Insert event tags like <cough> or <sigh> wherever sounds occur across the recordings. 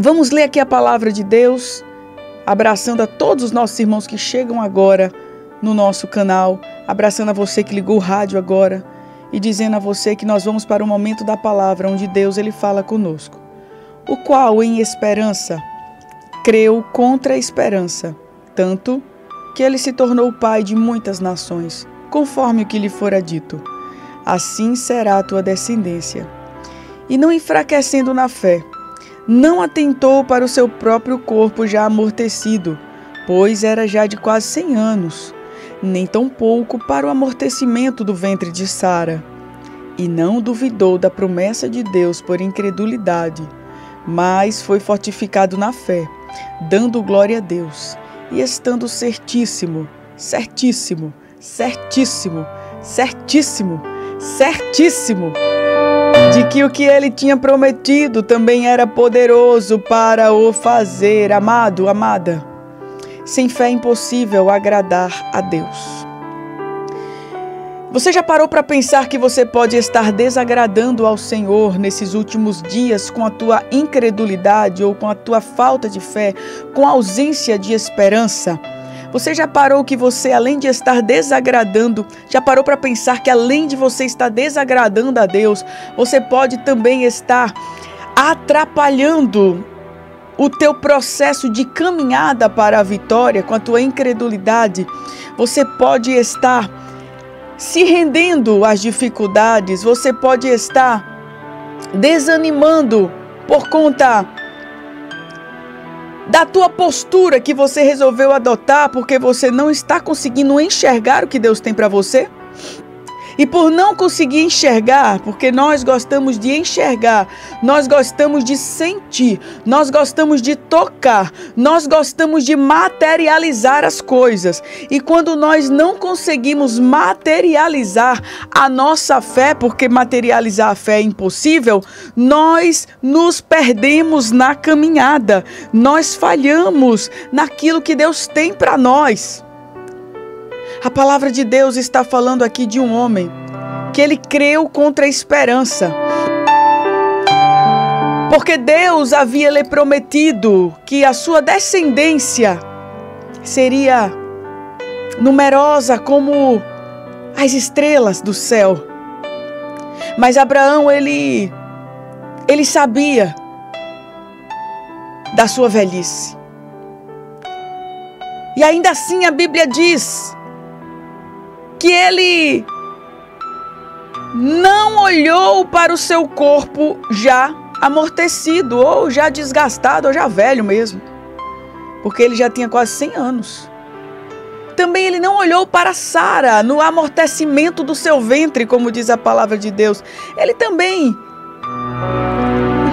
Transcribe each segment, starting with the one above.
Vamos ler aqui a palavra de Deus, abraçando a todos os nossos irmãos que chegam agora no nosso canal, abraçando a você que ligou o rádio agora e dizendo a você que nós vamos para o momento da palavra onde Deus ele fala conosco. O qual em esperança creu contra a esperança, tanto que ele se tornou pai de muitas nações, conforme o que lhe fora dito. Assim será a tua descendência. E não enfraquecendo na fé, não atentou para o seu próprio corpo já amortecido, pois era já de quase cem anos, nem tampouco para o amortecimento do ventre de Sara. E não duvidou da promessa de Deus por incredulidade, mas foi fortificado na fé, dando glória a Deus, e estando certíssimo, certíssimo, certíssimo, certíssimo, certíssimo de que o que ele tinha prometido também era poderoso para o fazer. Amado, amada, sem fé é impossível agradar a Deus. Você já parou para pensar que você pode estar desagradando ao Senhor nesses últimos dias com a tua incredulidade ou com a tua falta de fé, com a ausência de esperança? Você já parou que você, além de estar desagradando, já parou para pensar que além de você estar desagradando a Deus, você pode também estar atrapalhando o teu processo de caminhada para a vitória com a tua incredulidade? Você pode estar se rendendo às dificuldades, você pode estar desanimando por conta da tua postura que você resolveu adotar porque você não está conseguindo enxergar o que Deus tem para você? E por não conseguir enxergar, porque nós gostamos de enxergar, nós gostamos de sentir, nós gostamos de tocar, nós gostamos de materializar as coisas. E quando nós não conseguimos materializar a nossa fé, porque materializar a fé é impossível, nós nos perdemos na caminhada, nós falhamos naquilo que Deus tem para nós. A palavra de Deus está falando aqui de um homem que ele creu contra a esperança. Porque Deus havia lhe prometido que a sua descendência seria numerosa como as estrelas do céu. Mas Abraão, ele ele sabia da sua velhice. E ainda assim a Bíblia diz que ele não olhou para o seu corpo já amortecido, ou já desgastado, ou já velho mesmo, porque ele já tinha quase 100 anos. Também ele não olhou para Sara no amortecimento do seu ventre, como diz a palavra de Deus. Ele também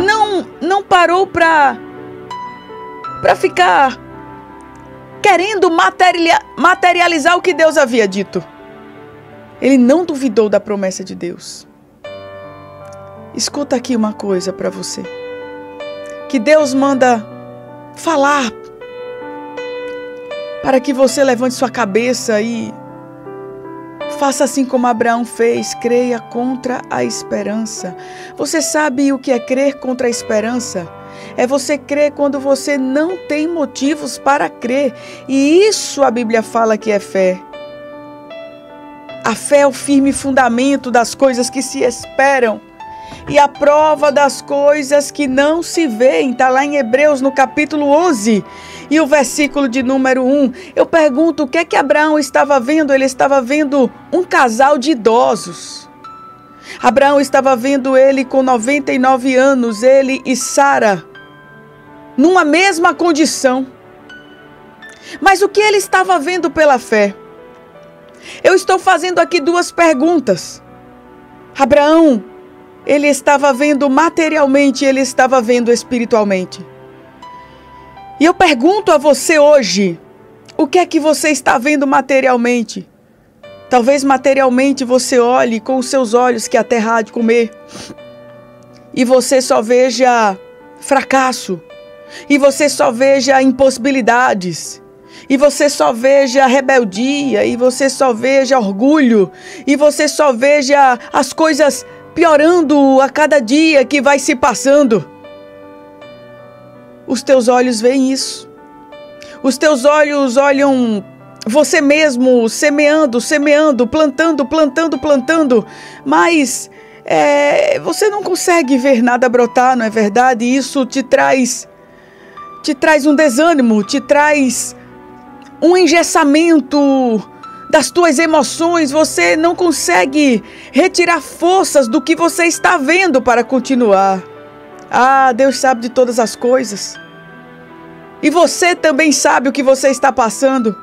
não não parou para para ficar querendo materializar o que Deus havia dito. Ele não duvidou da promessa de Deus. Escuta aqui uma coisa para você. Que Deus manda falar para que você levante sua cabeça e faça assim como Abraão fez, creia contra a esperança. Você sabe o que é crer contra a esperança? É você crer quando você não tem motivos para crer. E isso a Bíblia fala que é fé. A fé é o firme fundamento das coisas que se esperam e a prova das coisas que não se veem. Está lá em Hebreus no capítulo 11 e o versículo de número 1. Eu pergunto o que é que Abraão estava vendo? Ele estava vendo um casal de idosos. Abraão estava vendo ele com 99 anos, ele e Sara, numa mesma condição. Mas o que ele estava vendo pela fé? Eu estou fazendo aqui duas perguntas. Abraão, ele estava vendo materialmente, ele estava vendo espiritualmente. E eu pergunto a você hoje, o que é que você está vendo materialmente? Talvez materialmente você olhe com os seus olhos que a terra há de comer e você só veja fracasso, e você só veja impossibilidades, e você só veja rebeldia, e você só veja orgulho, e você só veja as coisas piorando a cada dia que vai se passando. os teus olhos veem isso. Os teus olhos olham você mesmo semeando, semeando, plantando, plantando, plantando, mas é, você não consegue ver nada brotar, não é verdade? Isso te traz, te traz um desânimo, te traz um engessamento das tuas emoções. Você não consegue retirar forças do que você está vendo para continuar. Ah, Deus sabe de todas as coisas. E você também sabe o que você está passando.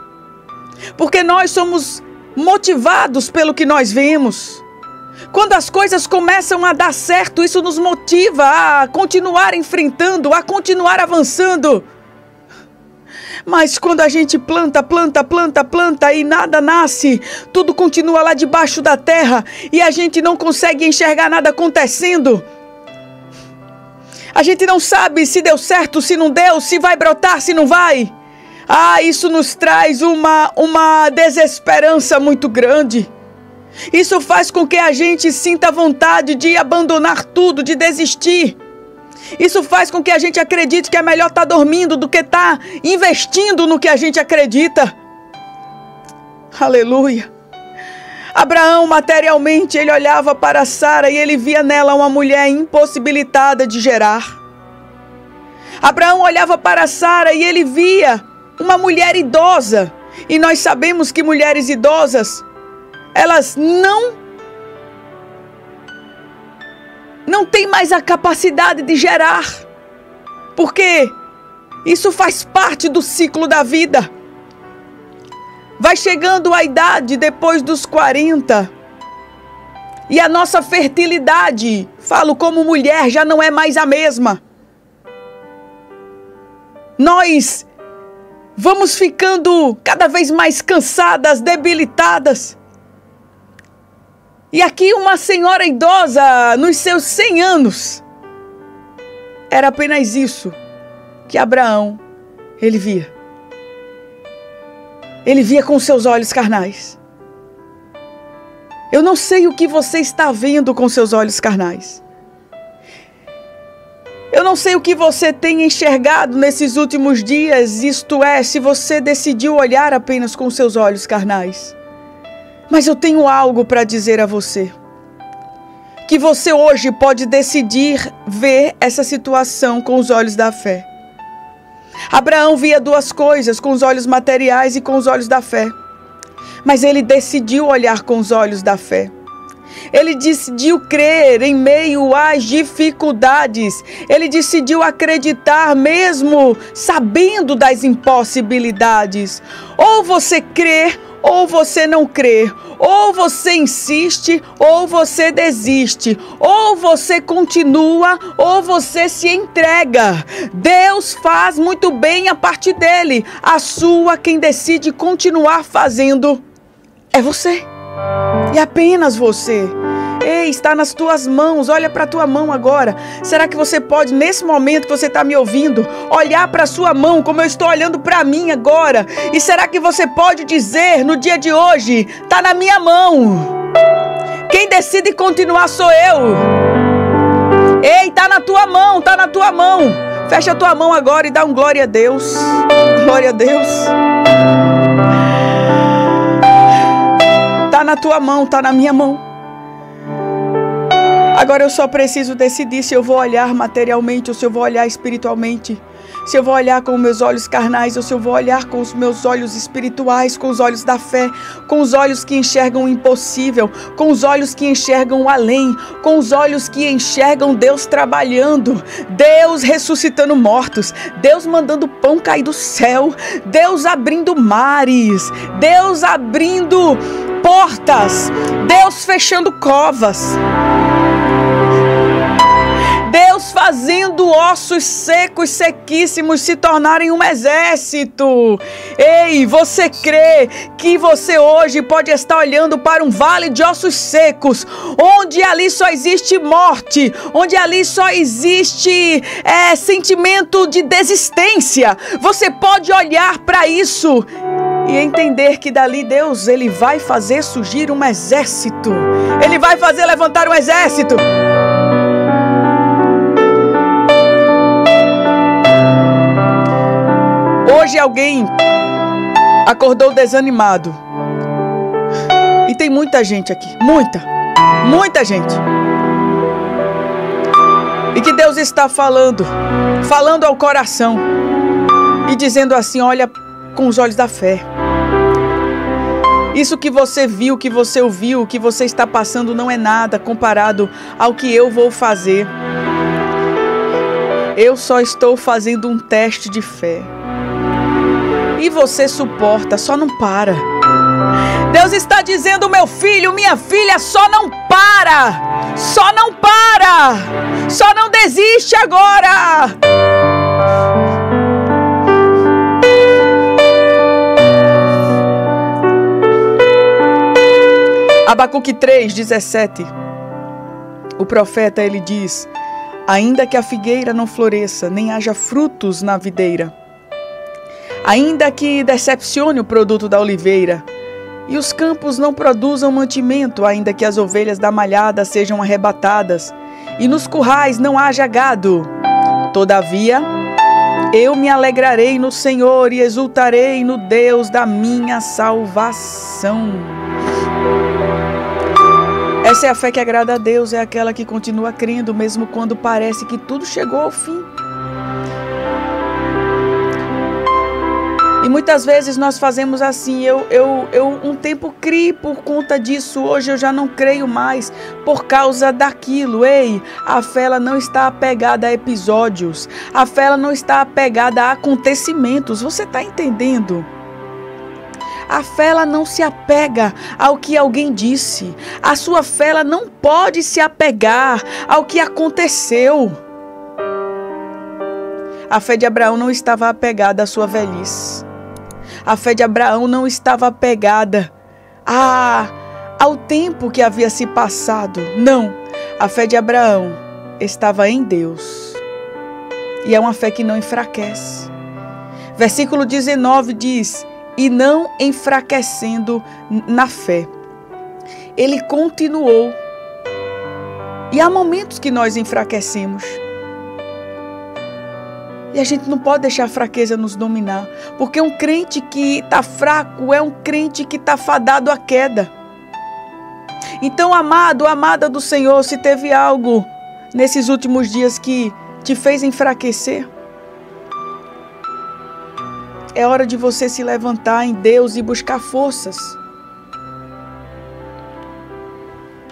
Porque nós somos motivados pelo que nós vemos. Quando as coisas começam a dar certo, isso nos motiva a continuar enfrentando, a continuar avançando. Mas quando a gente planta, planta, planta, planta e nada nasce, tudo continua lá debaixo da terra e a gente não consegue enxergar nada acontecendo. A gente não sabe se deu certo, se não deu, se vai brotar, se não vai. Ah, isso nos traz uma, uma desesperança muito grande. Isso faz com que a gente sinta vontade de abandonar tudo, de desistir. Isso faz com que a gente acredite que é melhor estar tá dormindo do que estar tá investindo no que a gente acredita. Aleluia. Abraão, materialmente, ele olhava para Sara e ele via nela uma mulher impossibilitada de gerar. Abraão olhava para Sara e ele via uma mulher idosa. E nós sabemos que mulheres idosas, elas não não têm mais a capacidade de gerar. Porque isso faz parte do ciclo da vida. Vai chegando a idade depois dos 40. E a nossa fertilidade, falo como mulher, já não é mais a mesma. Nós vamos ficando cada vez mais cansadas, debilitadas. E aqui uma senhora idosa, nos seus 100 anos, era apenas isso que Abraão ele via. Ele via com seus olhos carnais. Eu não sei o que você está vendo com seus olhos carnais. Eu não sei o que você tem enxergado nesses últimos dias, isto é, se você decidiu olhar apenas com seus olhos carnais. Mas eu tenho algo para dizer a você. Que você hoje pode decidir ver essa situação com os olhos da fé. Abraão via duas coisas, com os olhos materiais e com os olhos da fé. Mas ele decidiu olhar com os olhos da fé. Ele decidiu crer em meio às dificuldades. Ele decidiu acreditar mesmo sabendo das impossibilidades. Ou você crê ou você não crê, ou você insiste, ou você desiste, ou você continua, ou você se entrega. Deus faz muito bem a parte dele. A sua, quem decide continuar fazendo, é você. E apenas você. Ei, está nas tuas mãos. Olha para a tua mão agora. Será que você pode, nesse momento que você está me ouvindo, olhar para a sua mão como eu estou olhando para mim agora? E será que você pode dizer no dia de hoje: está na minha mão? Quem decide continuar sou eu. Ei, está na tua mão, está na tua mão. Fecha a tua mão agora e dá um glória a Deus. Glória a Deus. Na tua mão, está na minha mão. Agora eu só preciso decidir se eu vou olhar materialmente ou se eu vou olhar espiritualmente. Se eu vou olhar com meus olhos carnais ou se eu vou olhar com os meus olhos espirituais, com os olhos da fé, com os olhos que enxergam o impossível, com os olhos que enxergam o além, com os olhos que enxergam Deus trabalhando, Deus ressuscitando mortos, Deus mandando pão cair do céu, Deus abrindo mares, Deus abrindo portas, Deus fechando covas. Deus fazendo ossos secos, sequíssimos se tornarem um exército. Ei, você crê que você hoje pode estar olhando para um vale de ossos secos, onde ali só existe morte, onde ali só existe é, sentimento de desistência. Você pode olhar para isso e entender que dali Deus ele vai fazer surgir um exército. Ele vai fazer levantar um exército. Hoje alguém acordou desanimado. E tem muita gente aqui, muita, muita gente. E que Deus está falando, falando ao coração e dizendo assim: olha com os olhos da fé. Isso que você viu, que você ouviu, que você está passando não é nada comparado ao que eu vou fazer. Eu só estou fazendo um teste de fé. E você suporta, só não para. Deus está dizendo, meu filho, minha filha, só não para. Só não para. Só não desiste agora. Abacuque 3, 17. O profeta ele diz: Ainda que a figueira não floresça, nem haja frutos na videira, ainda que decepcione o produto da oliveira, e os campos não produzam mantimento, ainda que as ovelhas da malhada sejam arrebatadas, e nos currais não haja gado. Todavia, eu me alegrarei no Senhor e exultarei no Deus da minha salvação. Essa é a fé que agrada a Deus, é aquela que continua crendo, mesmo quando parece que tudo chegou ao fim. Muitas vezes nós fazemos assim. Eu, eu, eu um tempo criei por conta disso, hoje eu já não creio mais por causa daquilo. Ei, a fé ela não está apegada a episódios, a fé ela não está apegada a acontecimentos. Você está entendendo? A fé ela não se apega ao que alguém disse. A sua fé ela não pode se apegar ao que aconteceu. A fé de Abraão não estava apegada à sua velhice. A fé de Abraão não estava apegada a, ao tempo que havia se passado. Não. A fé de Abraão estava em Deus. E é uma fé que não enfraquece. Versículo 19 diz: e não enfraquecendo na fé. Ele continuou. E há momentos que nós enfraquecemos. E a gente não pode deixar a fraqueza nos dominar. Porque um crente que está fraco é um crente que está fadado à queda. Então, amado, amada do Senhor, se teve algo nesses últimos dias que te fez enfraquecer, é hora de você se levantar em Deus e buscar forças.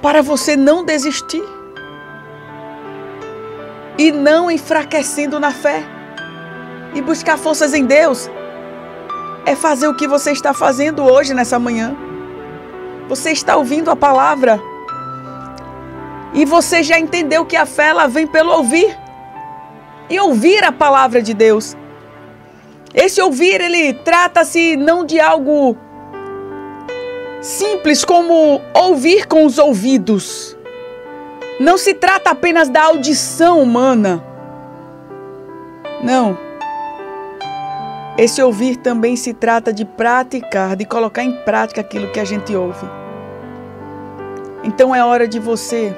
Para você não desistir. E não enfraquecendo na fé. E buscar forças em Deus. É fazer o que você está fazendo hoje, nessa manhã. Você está ouvindo a palavra. E você já entendeu que a fé ela vem pelo ouvir. E ouvir a palavra de Deus. Esse ouvir, ele trata-se não de algo simples como ouvir com os ouvidos. Não se trata apenas da audição humana. Não. Esse ouvir também se trata de praticar, de colocar em prática aquilo que a gente ouve. Então é hora de você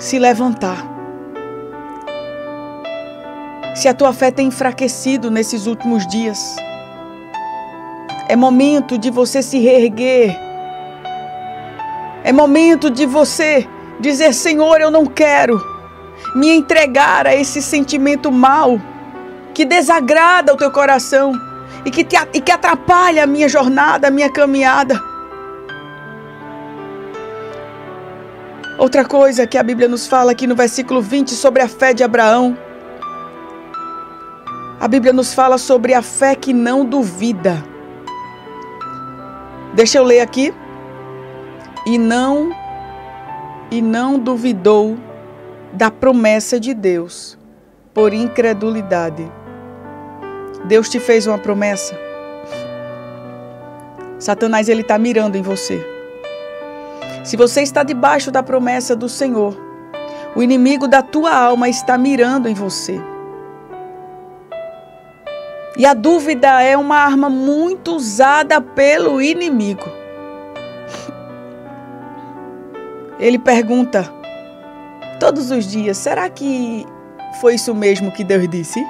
se levantar se a tua fé tem enfraquecido nesses últimos dias. É momento de você se reerguer. É momento de você dizer: Senhor, eu não quero me entregar a esse sentimento mal que desagrada o teu coração e que, te, e que atrapalha a minha jornada, a minha caminhada. Outra coisa que a Bíblia nos fala aqui no versículo 20 sobre a fé de Abraão. A Bíblia nos fala sobre a fé que não duvida. Deixa eu ler aqui. E não e não duvidou da promessa de Deus por incredulidade. Deus te fez uma promessa. Satanás ele está mirando em você. Se você está debaixo da promessa do Senhor, o inimigo da tua alma está mirando em você. E a dúvida é uma arma muito usada pelo inimigo. Ele pergunta todos os dias: será que foi isso mesmo que Deus disse?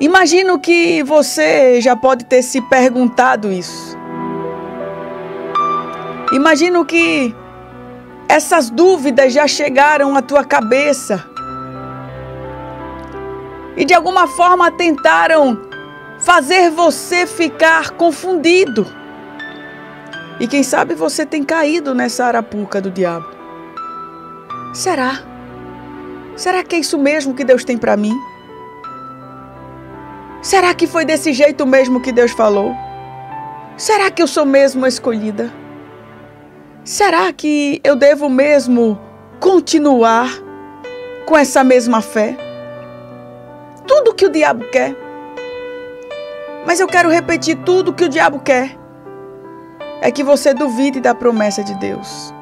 Imagino que você já pode ter se perguntado isso. Imagino que essas dúvidas já chegaram à tua cabeça e de alguma forma tentaram fazer você ficar confundido. E quem sabe você tem caído nessa arapuca do diabo. Será? Será que é isso mesmo que Deus tem para mim? Será que foi desse jeito mesmo que Deus falou? Será que eu sou mesmo escolhida? Será que eu devo mesmo continuar com essa mesma fé? Tudo que o diabo quer. Mas eu quero repetir tudo que o diabo quer. É que você duvide da promessa de Deus.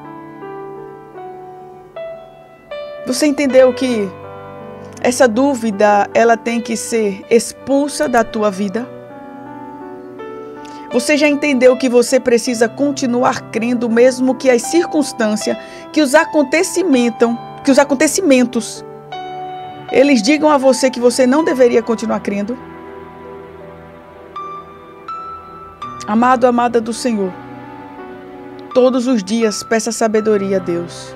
Você entendeu que essa dúvida, ela tem que ser expulsa da tua vida? Você já entendeu que você precisa continuar crendo mesmo que as circunstâncias, que os acontecimentos, que os acontecimentos eles digam a você que você não deveria continuar crendo? Amado, amada do Senhor, todos os dias peça sabedoria a Deus.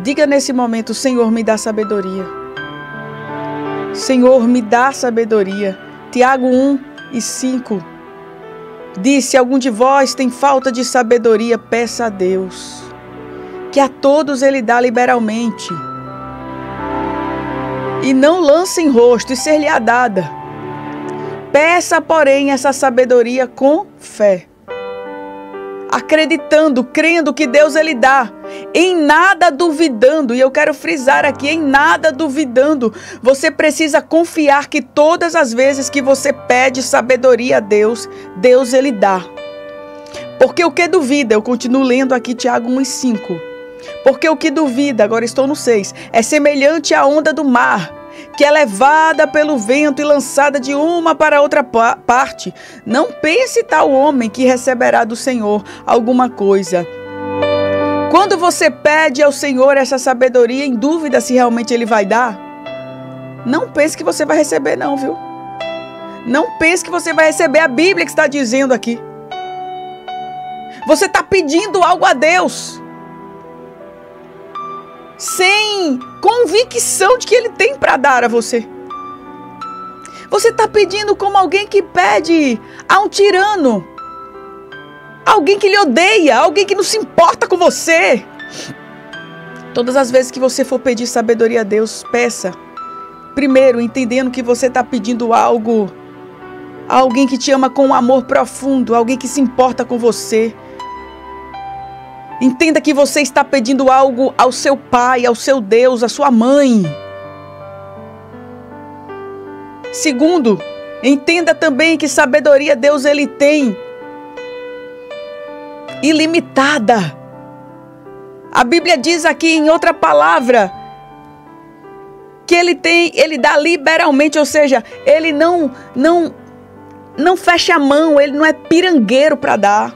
Diga nesse momento: Senhor, me dá sabedoria. Senhor, me dá sabedoria. Tiago 1 e 5 diz: Se algum de vós tem falta de sabedoria, peça a Deus, que a todos Ele dá liberalmente. E não lance em rosto, e ser-lhe-á dada. Peça, porém, essa sabedoria com fé acreditando, crendo que Deus ele dá, em nada duvidando, e eu quero frisar aqui, em nada duvidando. Você precisa confiar que todas as vezes que você pede sabedoria a Deus, Deus ele dá. Porque o que duvida, eu continuo lendo aqui Tiago 1,5. Porque o que duvida, agora estou no 6, é semelhante à onda do mar que é levada pelo vento e lançada de uma para outra parte. Não pense tal homem que receberá do Senhor alguma coisa. Quando você pede ao Senhor essa sabedoria, em dúvida se realmente Ele vai dar, não pense que você vai receber, não, viu? Não pense que você vai receber a Bíblia que está dizendo aqui. Você está pedindo algo a Deus sem convicção de que ele tem para dar a você. Você está pedindo como alguém que pede a um tirano, alguém que lhe odeia, alguém que não se importa com você. Todas as vezes que você for pedir sabedoria a Deus, peça. Primeiro, entendendo que você está pedindo algo a alguém que te ama com um amor profundo, alguém que se importa com você, Entenda que você está pedindo algo ao seu pai, ao seu Deus, à sua mãe. Segundo, entenda também que sabedoria Deus ele tem ilimitada. A Bíblia diz aqui em outra palavra que ele tem, ele dá liberalmente, ou seja, ele não não não fecha a mão, ele não é pirangueiro para dar.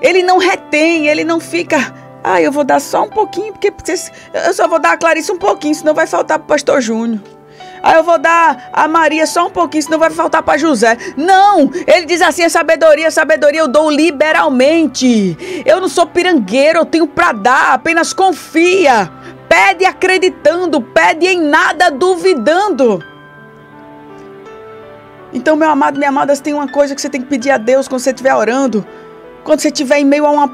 Ele não retém, ele não fica. Ah, eu vou dar só um pouquinho, porque eu só vou dar a Clarice um pouquinho, senão vai faltar para o pastor Júnior. Aí eu vou dar a Maria só um pouquinho, senão vai faltar para José. Não! Ele diz assim: a sabedoria, a sabedoria eu dou liberalmente. Eu não sou pirangueiro, eu tenho para dar, apenas confia. Pede acreditando, pede em nada duvidando. Então, meu amado, minha amada, tem uma coisa que você tem que pedir a Deus quando você estiver orando. Quando você estiver em meio a uma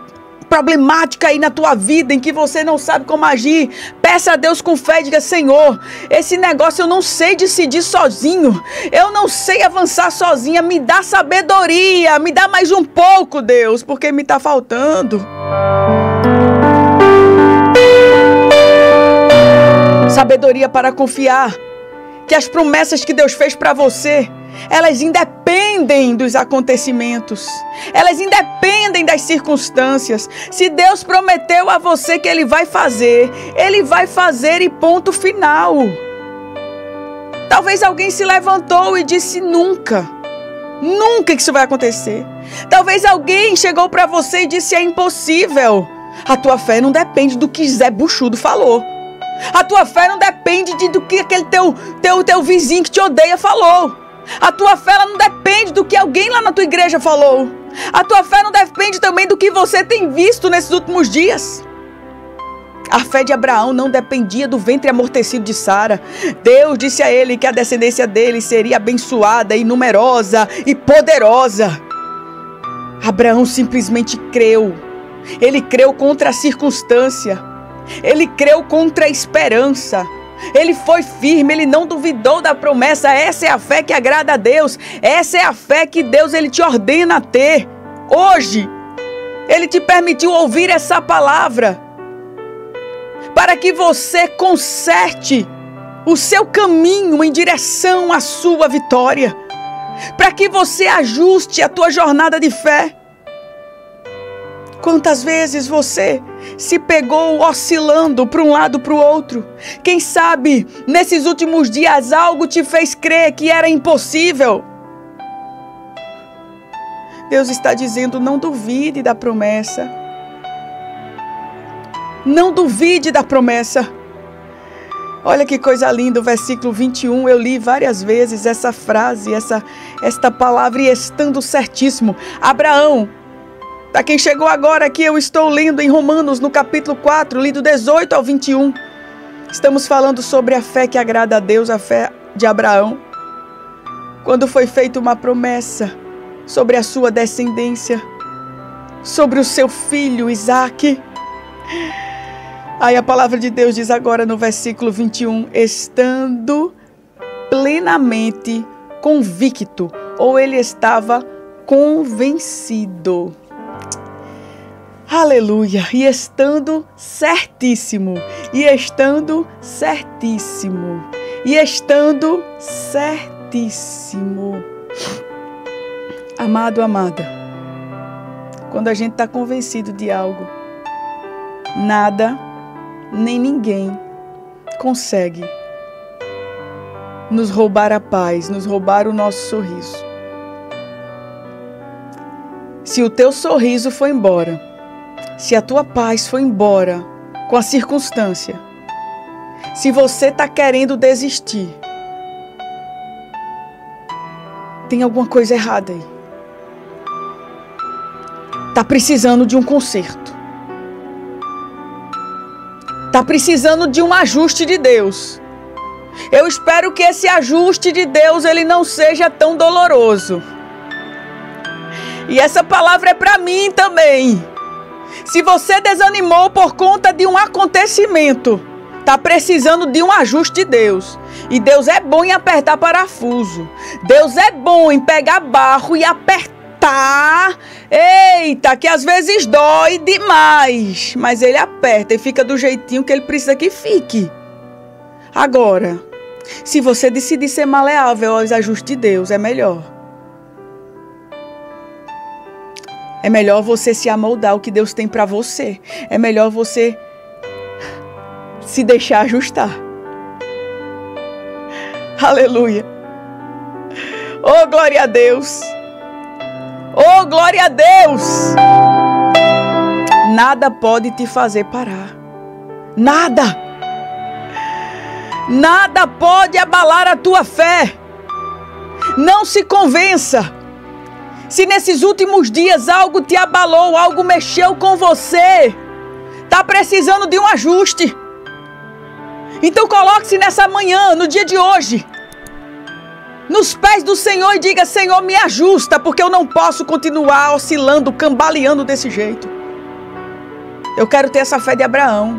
problemática aí na tua vida em que você não sabe como agir, peça a Deus com fé diga: Senhor, esse negócio eu não sei decidir sozinho, eu não sei avançar sozinha, me dá sabedoria, me dá mais um pouco, Deus, porque me está faltando. Sabedoria para confiar que as promessas que Deus fez para você elas independem dos acontecimentos, elas independem das circunstâncias. Se Deus prometeu a você que Ele vai fazer, Ele vai fazer e ponto final. Talvez alguém se levantou e disse nunca. Nunca que isso vai acontecer. Talvez alguém chegou para você e disse é impossível. A tua fé não depende do que Zé Buchudo falou. A tua fé não depende de, do que aquele teu, teu, teu vizinho que te odeia falou. A tua fé não depende do que alguém lá na tua igreja falou. A tua fé não depende também do que você tem visto nesses últimos dias. A fé de Abraão não dependia do ventre amortecido de Sara. Deus disse a ele que a descendência dele seria abençoada e numerosa e poderosa. Abraão simplesmente creu. Ele creu contra a circunstância. Ele creu contra a esperança. Ele foi firme, ele não duvidou da promessa. Essa é a fé que agrada a Deus. Essa é a fé que Deus ele te ordena ter. Hoje, ele te permitiu ouvir essa palavra para que você conserte o seu caminho em direção à sua vitória, para que você ajuste a tua jornada de fé. Quantas vezes você se pegou oscilando para um lado para o outro? Quem sabe nesses últimos dias algo te fez crer que era impossível? Deus está dizendo: não duvide da promessa. Não duvide da promessa. Olha que coisa linda, o versículo 21, eu li várias vezes essa frase, essa esta palavra e estando certíssimo. Abraão para quem chegou agora aqui, eu estou lendo em Romanos, no capítulo 4, lido 18 ao 21. Estamos falando sobre a fé que agrada a Deus, a fé de Abraão. Quando foi feita uma promessa sobre a sua descendência, sobre o seu filho Isaque. Aí a palavra de Deus diz agora no versículo 21, estando plenamente convicto, ou ele estava convencido Aleluia! E estando certíssimo, e estando certíssimo, e estando certíssimo. Amado, amada, quando a gente está convencido de algo, nada, nem ninguém consegue nos roubar a paz, nos roubar o nosso sorriso. Se o teu sorriso foi embora, se a tua paz foi embora com a circunstância, se você está querendo desistir, tem alguma coisa errada aí. Está precisando de um conserto. Está precisando de um ajuste de Deus. Eu espero que esse ajuste de Deus ele não seja tão doloroso. E essa palavra é para mim também. Se você desanimou por conta de um acontecimento, está precisando de um ajuste de Deus. E Deus é bom em apertar parafuso. Deus é bom em pegar barro e apertar. Eita, que às vezes dói demais. Mas ele aperta e fica do jeitinho que ele precisa que fique. Agora, se você decidir ser maleável aos ajustes de Deus, é melhor. É melhor você se amoldar o que Deus tem para você. É melhor você se deixar ajustar. Aleluia. Oh, glória a Deus. Oh, glória a Deus. Nada pode te fazer parar. Nada. Nada pode abalar a tua fé. Não se convença. Se nesses últimos dias algo te abalou, algo mexeu com você, está precisando de um ajuste. Então coloque-se nessa manhã, no dia de hoje, nos pés do Senhor e diga: Senhor, me ajusta, porque eu não posso continuar oscilando, cambaleando desse jeito. Eu quero ter essa fé de Abraão,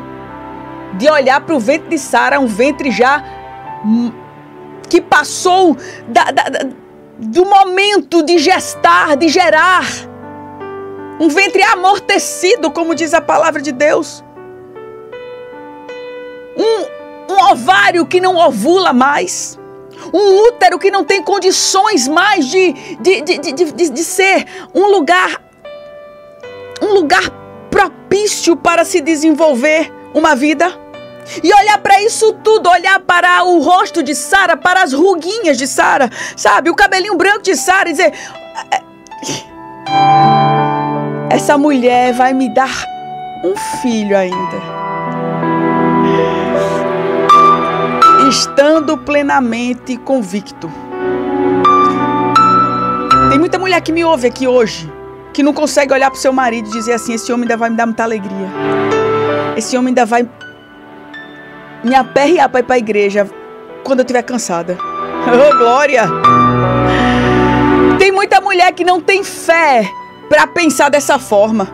de olhar para o ventre de Sara, um ventre já hum, que passou da, da, da do momento de gestar, de gerar. Um ventre amortecido, como diz a palavra de Deus. Um, um ovário que não ovula mais. Um útero que não tem condições mais de, de, de, de, ser um lugar, um lugar propício para se desenvolver uma vida. E olhar para isso tudo, olhar para o rosto de Sara, para as ruguinhas de Sara, sabe? O cabelinho branco de Sara e dizer: é, Essa mulher vai me dar um filho ainda. estando plenamente convicto. Tem muita mulher que me ouve aqui hoje que não consegue olhar para seu marido e dizer assim: esse homem ainda vai me dar muita alegria. Esse homem ainda vai me aperrear para ir para a igreja quando eu estiver cansada. <laughs> Oh, glória! Tem muita mulher que não tem fé para pensar dessa forma,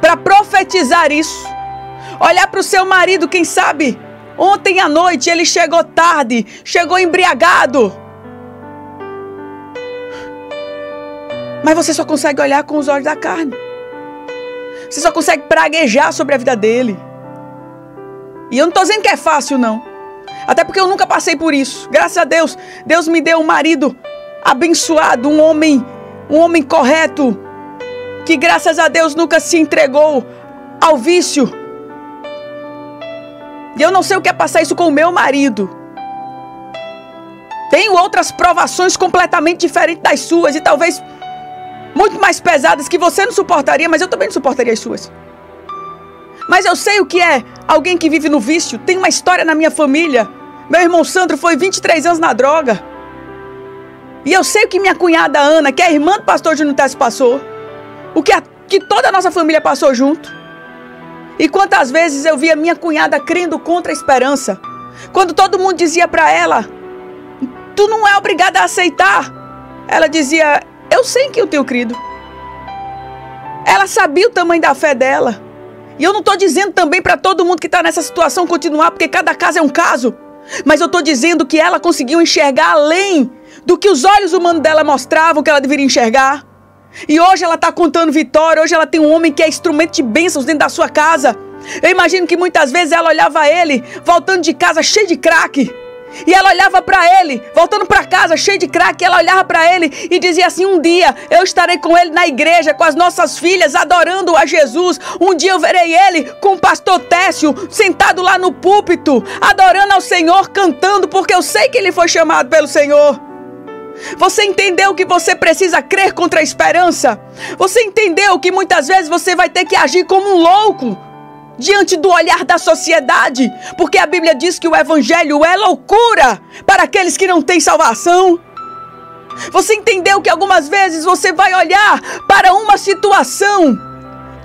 para profetizar isso. Olhar para o seu marido, quem sabe, ontem à noite ele chegou tarde, chegou embriagado. Mas você só consegue olhar com os olhos da carne. Você só consegue praguejar sobre a vida dele. E eu não estou dizendo que é fácil, não. Até porque eu nunca passei por isso. Graças a Deus, Deus me deu um marido abençoado, um homem, um homem correto, que graças a Deus nunca se entregou ao vício. E eu não sei o que é passar isso com o meu marido. Tenho outras provações completamente diferentes das suas e talvez muito mais pesadas que você não suportaria, mas eu também não suportaria as suas. Mas eu sei o que é alguém que vive no vício. Tem uma história na minha família. Meu irmão Sandro foi 23 anos na droga. E eu sei o que minha cunhada Ana, que é irmã do pastor Júnior Tess, passou. O que, a, que toda a nossa família passou junto. E quantas vezes eu via minha cunhada crendo contra a esperança. Quando todo mundo dizia para ela: Tu não é obrigada a aceitar. Ela dizia: Eu sei que eu tenho crido. Ela sabia o tamanho da fé dela. E eu não estou dizendo também para todo mundo que está nessa situação continuar, porque cada caso é um caso. Mas eu estou dizendo que ela conseguiu enxergar além do que os olhos humanos dela mostravam que ela deveria enxergar. E hoje ela está contando vitória, hoje ela tem um homem que é instrumento de bênçãos dentro da sua casa. Eu imagino que muitas vezes ela olhava ele voltando de casa cheio de crack. E ela olhava para ele, voltando para casa, cheio de crack, ela olhava para ele e dizia assim: "Um dia eu estarei com ele na igreja com as nossas filhas adorando a Jesus. Um dia eu verei ele com o pastor Técio sentado lá no púlpito, adorando ao Senhor, cantando, porque eu sei que ele foi chamado pelo Senhor." Você entendeu que você precisa crer contra a esperança? Você entendeu que muitas vezes você vai ter que agir como um louco? Diante do olhar da sociedade, porque a Bíblia diz que o Evangelho é loucura para aqueles que não têm salvação. Você entendeu que algumas vezes você vai olhar para uma situação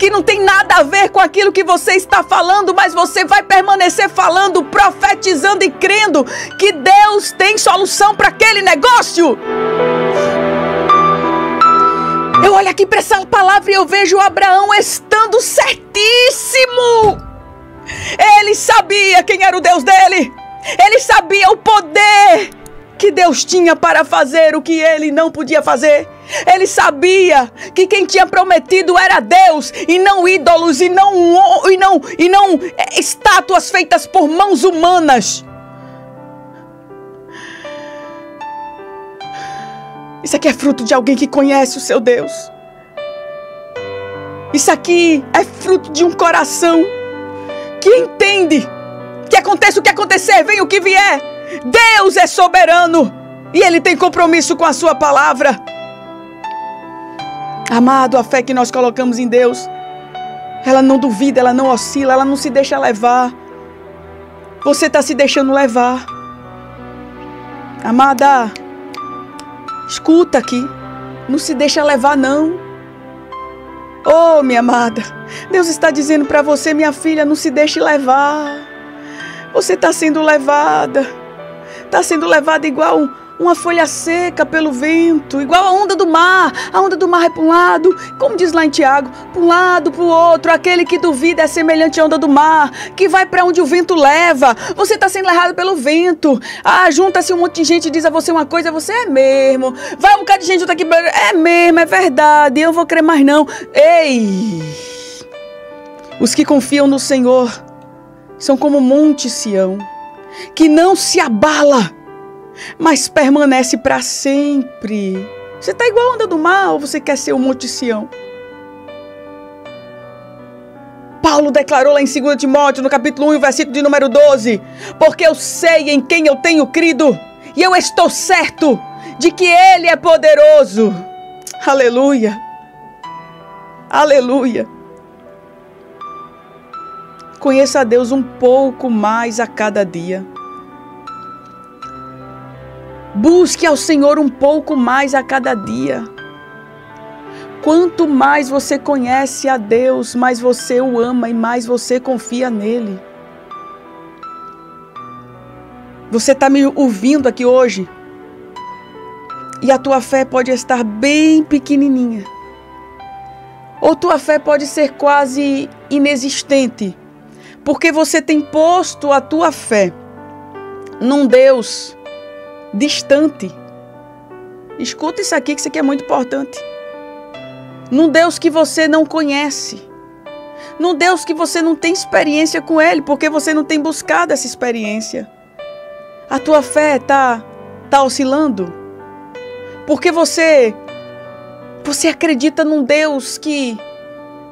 que não tem nada a ver com aquilo que você está falando, mas você vai permanecer falando, profetizando e crendo que Deus tem solução para aquele negócio. Eu olho aqui para essa palavra e eu vejo Abraão estando certíssimo. Ele sabia quem era o Deus dele. Ele sabia o poder que Deus tinha para fazer o que ele não podia fazer. Ele sabia que quem tinha prometido era Deus e não ídolos e não e não e não é, estátuas feitas por mãos humanas. Isso aqui é fruto de alguém que conhece o seu Deus. Isso aqui é fruto de um coração que entende que aconteça o que acontecer, venha o que vier. Deus é soberano e Ele tem compromisso com a Sua palavra. Amado, a fé que nós colocamos em Deus, ela não duvida, ela não oscila, ela não se deixa levar. Você está se deixando levar. Amada, Escuta aqui. Não se deixa levar, não. Oh, minha amada, Deus está dizendo para você, minha filha, não se deixe levar. Você está sendo levada. Está sendo levada igual um, uma folha seca pelo vento, igual a onda do mar. A onda do mar é para um lado, como diz lá em Tiago, para um lado, para o outro. Aquele que duvida é semelhante à onda do mar, que vai para onde o vento leva. Você está sendo levado pelo vento. Ah, junta-se um monte de gente e diz a você uma coisa, você é mesmo. Vai um bocado de gente junto aqui, é mesmo, é verdade, eu vou crer mais não. Ei! Os que confiam no Senhor são como o monte Sião, que não se abala mas permanece para sempre. Você está igual a onda do ou você quer ser o Monte Sião? Paulo declarou lá em 2 Timóteo, no capítulo 1, versículo de número 12: Porque eu sei em quem eu tenho crido, e eu estou certo de que Ele é poderoso. Aleluia. Aleluia. Conheça a Deus um pouco mais a cada dia. Busque ao Senhor um pouco mais a cada dia. Quanto mais você conhece a Deus, mais você o ama e mais você confia nele. Você está me ouvindo aqui hoje? E a tua fé pode estar bem pequenininha. Ou tua fé pode ser quase inexistente, porque você tem posto a tua fé num Deus distante. Escuta isso aqui, que isso aqui é muito importante num Deus que você não conhece, num Deus que você não tem experiência com Ele, porque você não tem buscado essa experiência. A tua fé está tá oscilando, porque você você acredita num Deus que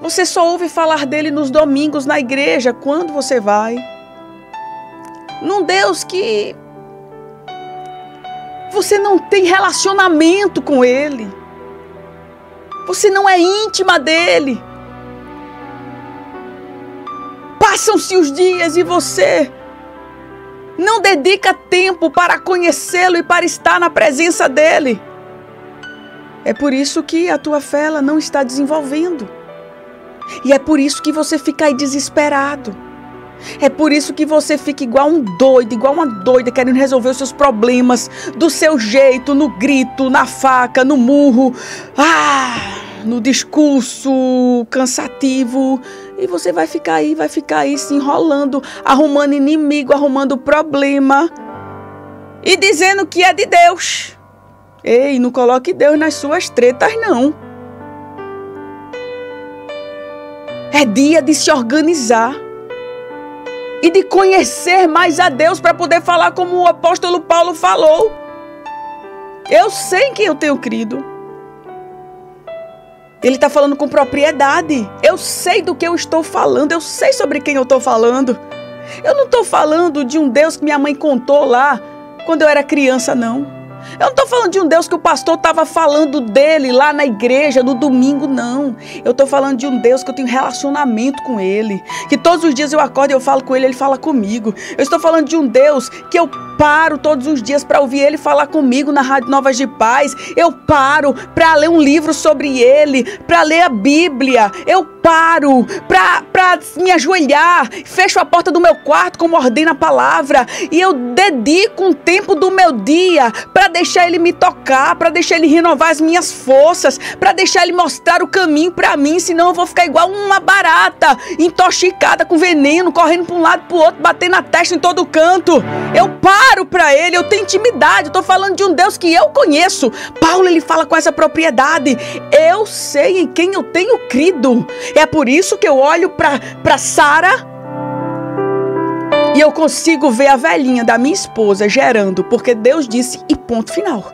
você só ouve falar dele nos domingos na igreja, quando você vai. Num Deus que você não tem relacionamento com ele. Você não é íntima dele. Passam-se os dias e você não dedica tempo para conhecê-lo e para estar na presença dele. É por isso que a tua fé ela não está desenvolvendo. E é por isso que você fica aí desesperado. É por isso que você fica igual um doido, igual uma doida, querendo resolver os seus problemas do seu jeito, no grito, na faca, no murro, ah, no discurso cansativo. E você vai ficar aí, vai ficar aí se enrolando, arrumando inimigo, arrumando problema e dizendo que é de Deus. Ei, não coloque Deus nas suas tretas, não. É dia de se organizar e de conhecer mais a Deus para poder falar como o apóstolo Paulo falou. Eu sei em quem eu tenho crido. Ele está falando com propriedade. Eu sei do que eu estou falando. Eu sei sobre quem eu estou falando. Eu não estou falando de um Deus que minha mãe contou lá quando eu era criança, não. Eu não estou falando de um Deus que o pastor estava falando dele lá na igreja no domingo, não. Eu estou falando de um Deus que eu tenho relacionamento com ele. Que todos os dias eu acordo e eu falo com ele, ele fala comigo. Eu estou falando de um Deus que eu paro todos os dias para ouvir ele falar comigo na Rádio Novas de Paz. Eu paro para ler um livro sobre ele, para ler a Bíblia. Eu paro para me ajoelhar, fecho a porta do meu quarto como ordena a palavra e eu dedico um tempo do meu dia para deixar ele me tocar, para deixar ele renovar as minhas forças, para deixar ele mostrar o caminho para mim, senão eu vou ficar igual uma barata, intoxicada com veneno, correndo para um lado para o outro, batendo a testa em todo canto. Eu paro claro para ele, eu tenho intimidade, eu tô falando de um Deus que eu conheço. Paulo ele fala com essa propriedade. Eu sei em quem eu tenho crido. É por isso que eu olho para Sara e eu consigo ver a velhinha da minha esposa gerando, porque Deus disse e ponto final.